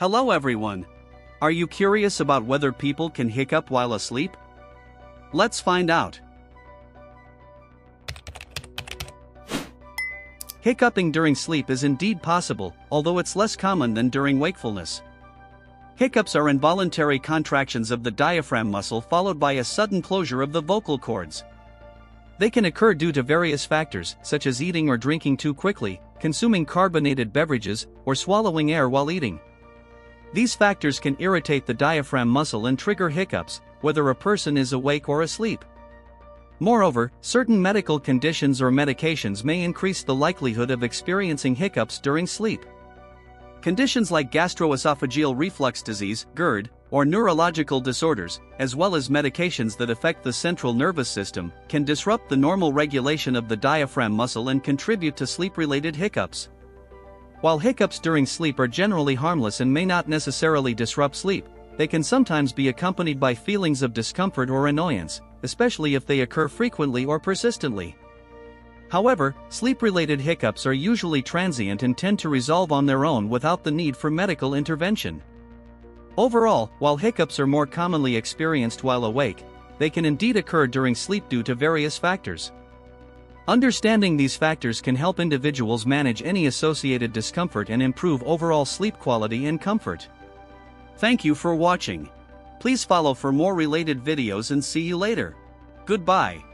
Hello everyone. Are you curious about whether people can hiccup while asleep? Let's find out. Hiccuping during sleep is indeed possible, although it's less common than during wakefulness. Hiccups are involuntary contractions of the diaphragm muscle followed by a sudden closure of the vocal cords. They can occur due to various factors, such as eating or drinking too quickly, consuming carbonated beverages, or swallowing air while eating. These factors can irritate the diaphragm muscle and trigger hiccups, whether a person is awake or asleep. Moreover, certain medical conditions or medications may increase the likelihood of experiencing hiccups during sleep. Conditions like gastroesophageal reflux disease, GERD, or neurological disorders, as well as medications that affect the central nervous system, can disrupt the normal regulation of the diaphragm muscle and contribute to sleep-related hiccups. While hiccups during sleep are generally harmless and may not necessarily disrupt sleep, they can sometimes be accompanied by feelings of discomfort or annoyance, especially if they occur frequently or persistently. However, sleep-related hiccups are usually transient and tend to resolve on their own without the need for medical intervention. Overall, while hiccups are more commonly experienced while awake, they can indeed occur during sleep due to various factors. Understanding these factors can help individuals manage any associated discomfort and improve overall sleep quality and comfort. Thank you for watching. Please follow for more related videos and see you later. Goodbye.